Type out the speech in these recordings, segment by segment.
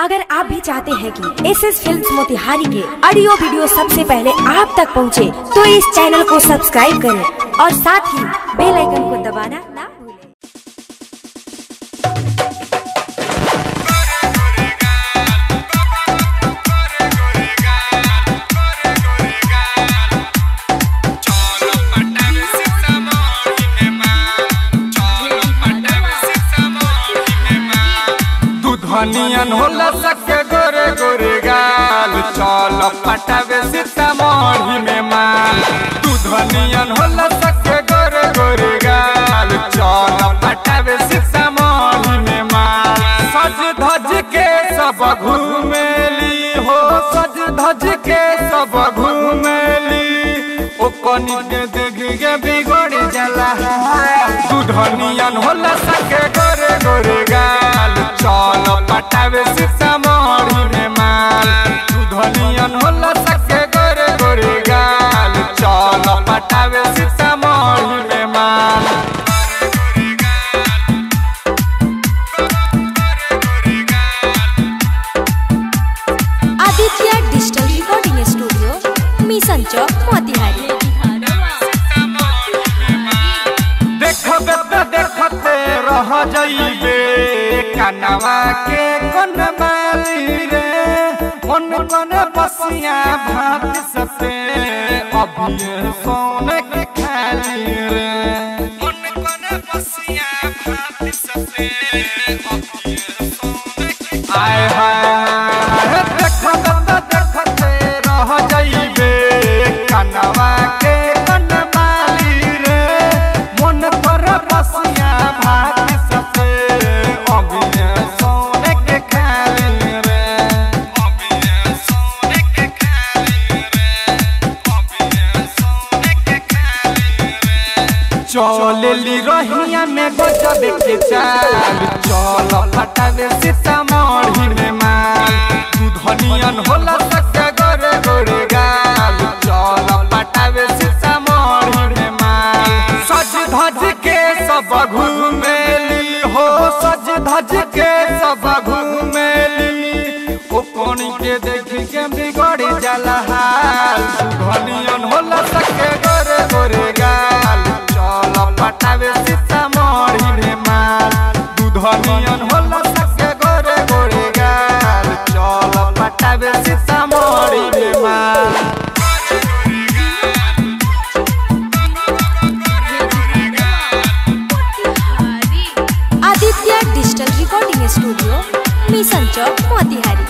अगर आप भी चाहते हैं कि एस एस फ़िल्म मोतिहारी के ऑडियो वीडियो सबसे पहले आप तक पहुँचे, तो इस चैनल को सब्सक्राइब करें और साथ ही बेल आइकन को दबाना दुधनियन होला सके गोरे गोरे गाल, चल पटावे सीतामढ़ी में माल। दुधनियन होला सके गोरे गोरे गाल, चल पटावे सीतामढ़ी में माल। सज धज के सब घूमेली, हो सज धज के सब घूमेली। ओ कनी के देख के बिगड़ जाला दुधनियन होला सके गोरे गोरे चल पटावे सीतामढ़ी में माल। दुधनियन होला सके गोरे गोरे चल पटावे सीतामढ़ी में माल। Aditya digital recording studio mission Chowk रह जइबे। कनवा के कोन बाली रे। मन मन बसिया भात सते अभी सोन के खाली रे। मन मन बसिया भात सते अभी सोन के आय रे चलेली रहिया में गजब के चाल। चल फटावे सीतामढ़ी में माल दुधनियन होला सके गोरे गोरे गाल। चल फटावे सीतामढ़ी में माल। सज धज के सब घूमेली हो। सज धज के सब घूमेली। ओ कोनी के देख के बिगड़ जाला हाल। दुधनियन होला सके दुधनियन होला सके गोरे गोरे गाल चल पटावे सीतामढ़ी में माल Aditya digital recording studio mission Chowk Motihari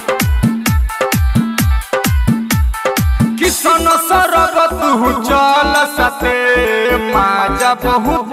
किसन सरबत चल सते माजा बहुत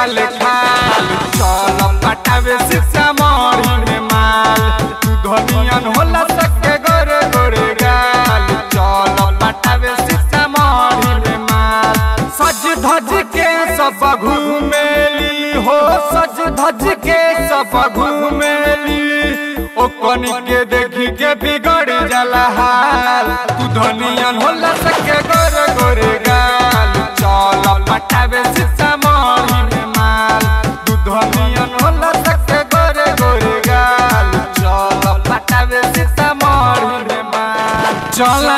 खाले खाल। चल पटावे में माल। तू धनियन होला गोरे गोरे गाल। चल पटावे में माल। सज धज के सब घूमेली हो। सज धज के सब घूमेली। ओ कनी के देखी के बिगड़ जाला हाल। तू धनियन होला सके inshallah.